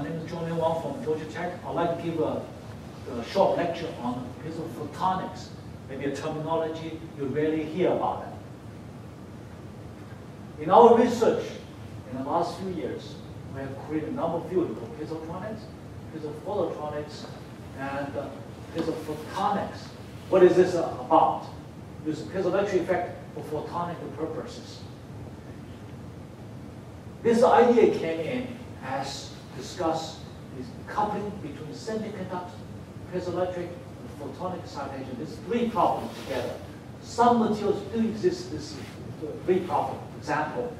My name is John Wang from Georgia Tech. I'd like to give a, a short lecture on piezo photonics, maybe a terminology you rarely hear about it. In our research, in the last few years, we have created a number of fields called piezotronics, piezophotonics, and uh, piezophotonics. What is this about? Use piezoelectric effect for photonic purposes. This idea came in as discussed is coupling between semiconductor, piezoelectric, and photonic excitation. These three problems together. Some materials do exist this three problems. For example,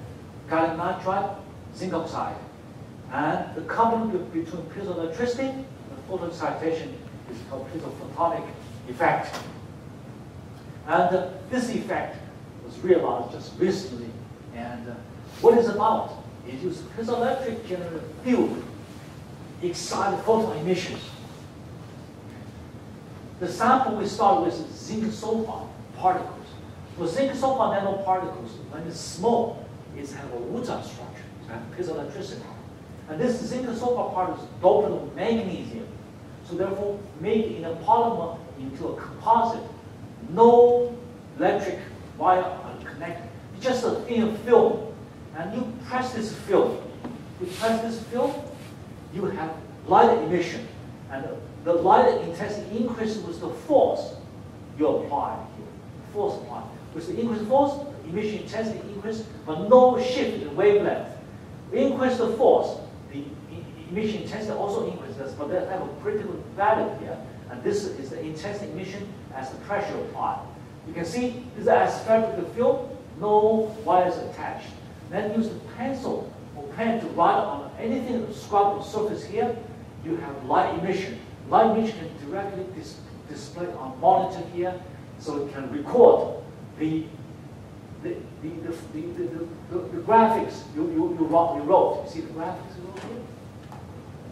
gallium nitride, zinc oxide. And the coupling between piezoelectricity and photoexcitation is called piezophotonic effect. And uh, this effect was realized just recently. And uh, what is about? It uses piezoelectric generated field excited photon emissions. The sample we start with is zinc sulfide particles. For zinc sulfide nanoparticles, when it's small, it has a wurtzite structure, so have piezoelectricity. And this zinc sulfide particles doped with manganese. So therefore, make in a polymer into a composite. No electric wire are connected. It's just a thin film. And you press this film. You press this film, you have light emission. And the light intensity increases with the force you apply here. Force applied. With the increased force, emission intensity increases, but no shift in wavelength. Increase the force, the emission intensity also increases, but they have a critical value here. And this is the intensity emission as the pressure applied. You can see this is a aspheric film, no wires attached. Then use the pencil pen to write on anything scrub the surface here. You have light emission. Light emission can directly dis display on monitor here, so it can record the the, the, the, the, the, the graphics you, you, you, wrote, you wrote. You see the graphics you wrote here?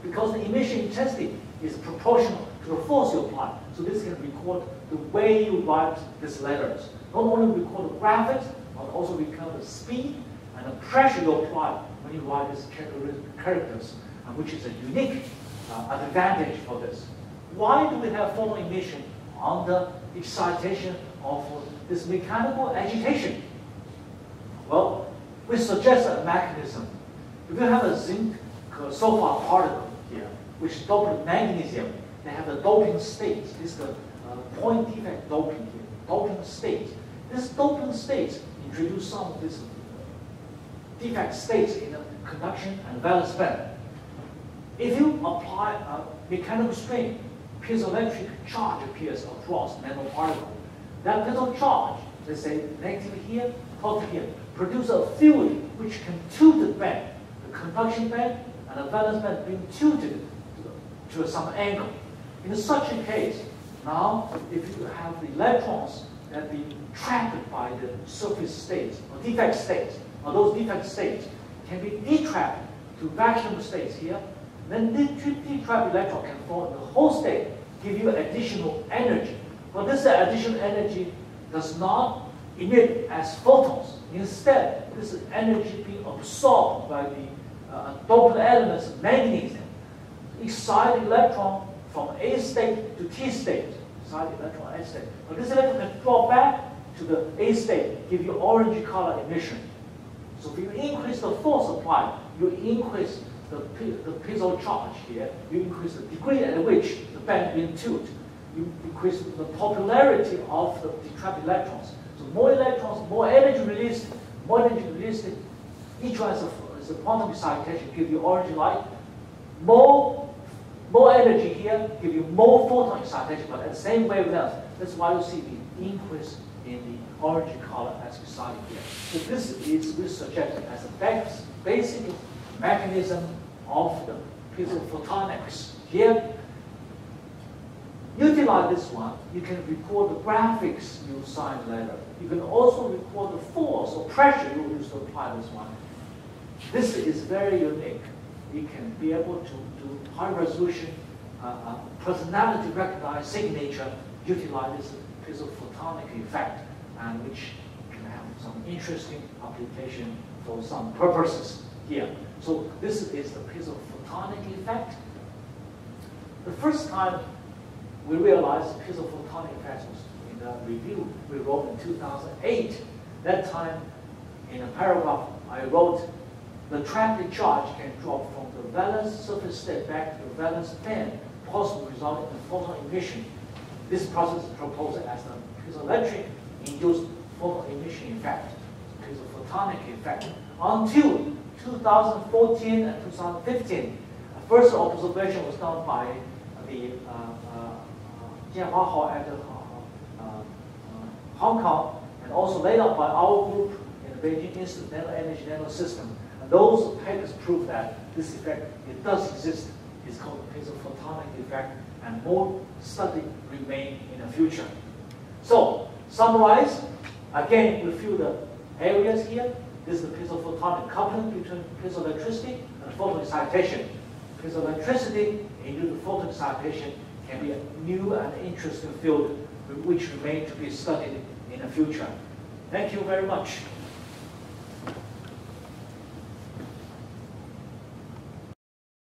Because the emission intensity is proportional to the force you apply. So this can record the way you write these letters. Not only record the graphics, but also record the speed and the pressure you apply you write characters, uh, which is a unique uh, advantage for this. Why do we have photon emission on the excitation of this mechanical agitation? Well, we suggest a mechanism. If you have a zinc sulfide particle here, which doped manganese, they have a doping state. This is the uh, point defect doping here, doping state. This doping state introduce some of these defect states in the conduction and valence band. If you apply a mechanical strain, piezoelectric charge appears across nanoparticle. That piezo charge, let's say negative here, positive here, produce a field which can tilt the band, the conduction band and the valence band being tilted to, to some angle. In such a case, now if you have the electrons that be trapped by the surface states or defect states, those defect states can be detrapped to vacuum states here, then the detrapped electron can form the hole state, give you additional energy. But this additional energy does not emit as photons. Instead, this is energy being absorbed by the uh, doped elements of manganese. Excite electron from A state to T state. Excite electron A state. But this electron can drop back to the A state, give you orange color emission. So if you increase the force applied, you increase the, the piezo charge here, you increase the degree at which the band being tilted. You increase the popularity of the trapped electrons. So more electrons, more energy released, more energy released, each one is a, is a quantum excitation, give you orange light. More, more energy here, give you more photon excitation, but at the same wavelength. That's why you see the increase in the orange color as you saw it here. So this is we suggest as a basic mechanism of the piezo photonics. Here, utilize this one, you can record the graphics you sign later. You can also record the force or pressure you use to apply this one. This is very unique. You can be able to do high resolution, uh, uh, personality recognized signature, utilize this a photonic effect, and which can have some interesting application for some purposes here. So this is the piezophotonic effect. The first time we realized the piezophotonic effect was in the review we wrote in 2008. That time, in a paragraph, I wrote, the trapped charge can drop from the valence surface state back to the valence band, possibly resulting in photon emission. This process is proposed as the piezoelectric induced photon emission effect, piezophotonic effect, until 2014 and 2015. The first observation was done by the uh, uh, Jianhua Hao at uh, Hong Kong, and also laid out by our group in the Beijing Institute of Nano Energy Nano System. And those papers prove that this effect, it does exist. It's called the piezophotonic effect, and more study remain in the future. So, summarize, again, review the areas here. This is the piezophotonic coupling between piezoelectricity and photon excitation. Piezoelectricity induced photon excitation can be a new and interesting field which remain to be studied in the future. Thank you very much.